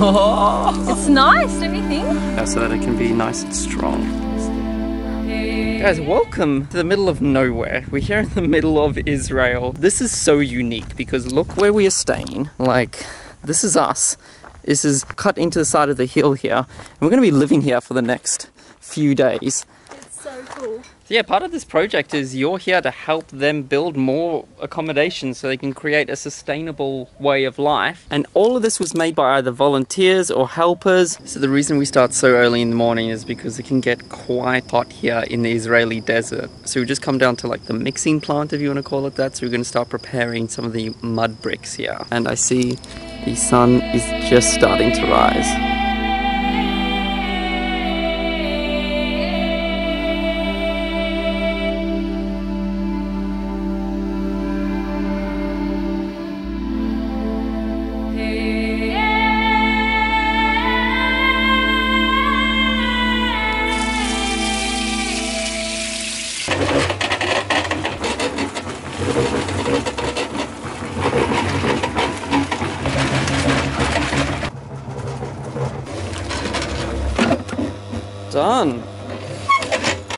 It's nice, don't you think? Yeah, so that it can be nice and strong. Guys, welcome to the middle of nowhere. We're here in the middle of Israel. This is so unique because look where we are staying. Like, this is us. This is cut into the side of the hill here. And we're going to be living here for the next few days. It's so cool. Yeah, part of this project is you're here to help them build more accommodations so they can create a sustainable way of life. And all of this was made by either volunteers or helpers. So the reason we start so early in the morning is because it can get quite hot here in the Israeli desert. So we just come down to like the mixing plant, if you want to call it that. So we're going to start preparing some of the mud bricks here. And I see the sun is just starting to rise. Done.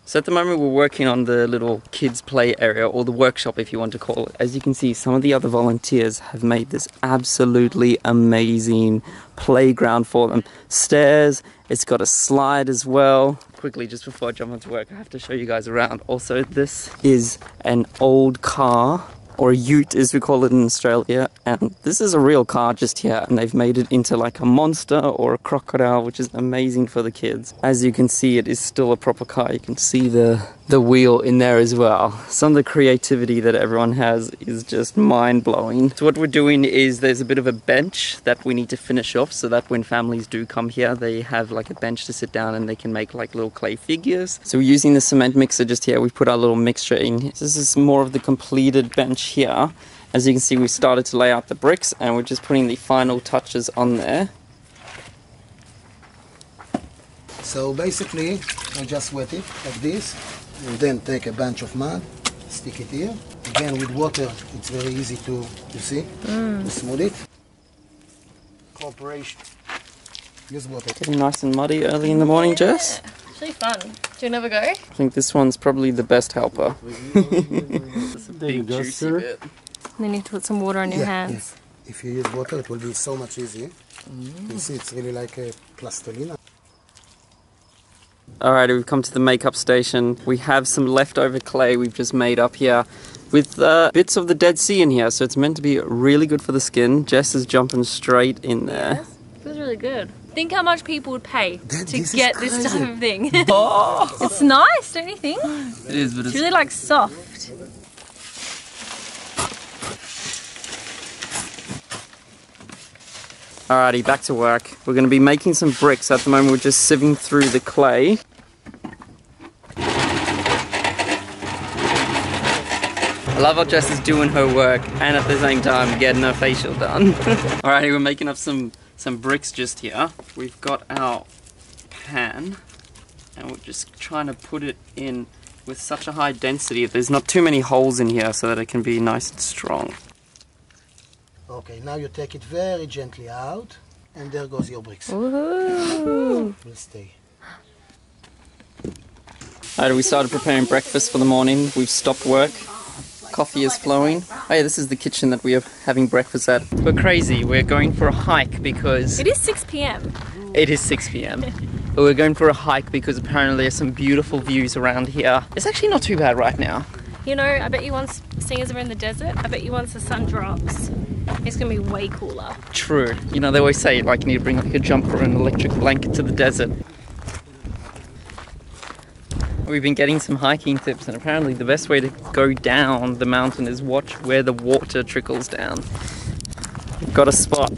So at the moment we're working on the little kids play area or the workshop if you want to call it. As you can see some of the other volunteers have made this absolutely amazing playground for them. Stairs, it's got a slide as well. Quickly just before I jump onto work I have to show you guys around. Also this is an old car or ute as we call it in Australia. And this is a real car just here and they've made it into like a monster or a crocodile, which is amazing for the kids. As you can see, it is still a proper car. You can see the the wheel in there as well. Some of the creativity that everyone has is just mind blowing. So what we're doing is there's a bit of a bench that we need to finish off so that when families do come here, they have like a bench to sit down and they can make like little clay figures. So we're using the cement mixer just here. We put our little mixture in. This is more of the completed bench here. As you can see, we've started to lay out the bricks and we're just putting the final touches on there. So basically, I just wet it like this, and then take a bunch of mud, stick it here. Again, with water, it's very easy to, to see, mm. to smooth it. Cooperation. Use water. Getting nice and muddy early in the morning, Jess. It's really fun. Do you never go? I think this one's probably the best helper. It's a big go, juicy sir. bit. And then you have to put some water on your Yeah, hands. yes. If you use water, it will be so much easier. You see it's really like a plastilina. Alright, we've come to the makeup station. We have some leftover clay we've just made up here with uh, bits of the Dead Sea in here, so it's meant to be really good for the skin. Jess is jumping straight in there. Yes, Feels really good. Think how much people would pay to this get this type of thing. it's nice, don't you think? It is, but It's really like soft. Alrighty, back to work. We're going to be making some bricks. At the moment, we're just sieving through the clay. I love how Jess is doing her work and at the same time getting her facial done. Alrighty, we're making up some, some bricks just here. We've got our pan and we're just trying to put it in with such a high density that there's not too many holes in here so that it can be nice and strong. Okay, now you take it very gently out, and there goes your bricks. Woohoo! Will stay. Alright, we started preparing breakfast for the morning. We've stopped work. Coffee is flowing. Oh yeah, this is the kitchen that we are having breakfast at. We're crazy. We're going for a hike because It is 6 p.m. it is 6 p.m. But we're going for a hike because apparently there's some beautiful views around here. It's actually not too bad right now. You know, I bet you once, seeing as we're in the desert, I bet you once the sun drops, it's gonna be way cooler. True. You know, they always say like you need to bring like a jumper and an electric blanket to the desert. We've been getting some hiking tips and apparently the best way to go down the mountain is watch where the water trickles down. We've got a spot.